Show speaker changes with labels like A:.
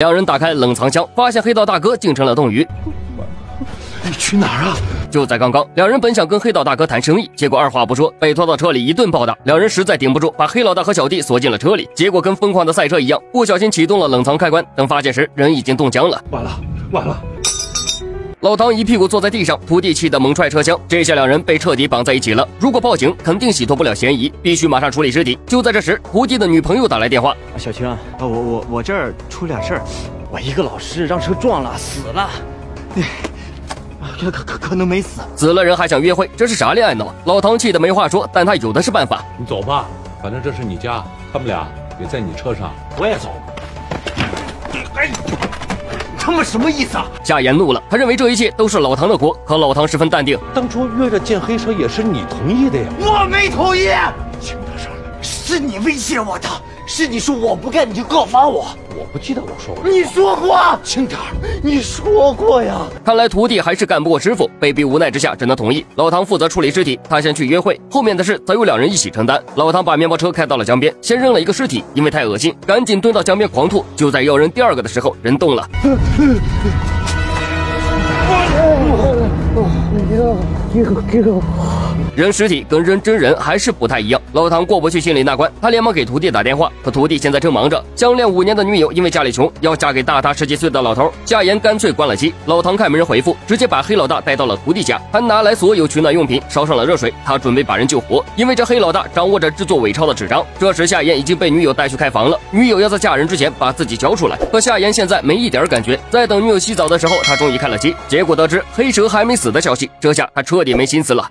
A: 两人打开冷藏箱，发现黑道大哥竟成了冻鱼。
B: 你去哪儿啊？
A: 就在刚刚，两人本想跟黑道大哥谈生意，结果二话不说被拖到车里一顿暴打。两人实在顶不住，把黑老大和小弟锁进了车里。结果跟疯狂的赛车一样，不小心启动了冷藏开关。等发现时，人已经冻僵了。
B: 完了，完了！
A: 老唐一屁股坐在地上，徒弟气得猛踹车厢。这下两人被彻底绑在一起了。如果报警，肯定洗脱不了嫌疑，必须马上处理尸体。就在这时，徒弟的女朋友打来电话：“
C: 小青，啊，我我我这儿出点事儿，我一个老师让车撞了，死了。可可可可能没死，
A: 死了人还想约会，这是啥恋爱脑？老唐气得没话说，但他有的是办法。
D: 你走吧，反正这是你家，他们俩也在你车上，
C: 我也走。哎。”他们什么意思啊？
A: 夏言怒了，他认为这一切都是老唐的锅。可老唐十分淡定，
D: 当初约着见黑蛇也是你同意的呀。
C: 我没同意，请他上来，是你威胁我的。是你说我不干你就告发我，
D: 我不记得我说过。
C: 你说过，轻点你说过呀。
A: 看来徒弟还是干不过师傅，被逼无奈之下只能同意。老唐负责处理尸体，他先去约会，后面的事则由两人一起承担。老唐把面包车开到了江边，先扔了一个尸体，因为太恶心，赶紧蹲到江边狂吐。就在要扔第二个的时候，人动了。扔尸体跟扔真人还是不太一样，老唐过不去心里那关，他连忙给徒弟打电话，可徒弟现在正忙着。相恋五年的女友因为家里穷，要嫁给大他十几岁的老头，夏言干脆关了机。老唐看没人回复，直接把黑老大带到了徒弟家，还拿来所有取暖用品，烧上了热水，他准备把人救活，因为这黑老大掌握着制作伪钞的纸张。这时夏言已经被女友带去开房了，女友要在嫁人之前把自己交出来，可夏言现在没一点感觉。在等女友洗澡的时候，他终于开了机，结果得知黑蛇还没死的消息，这下他彻底没心思了。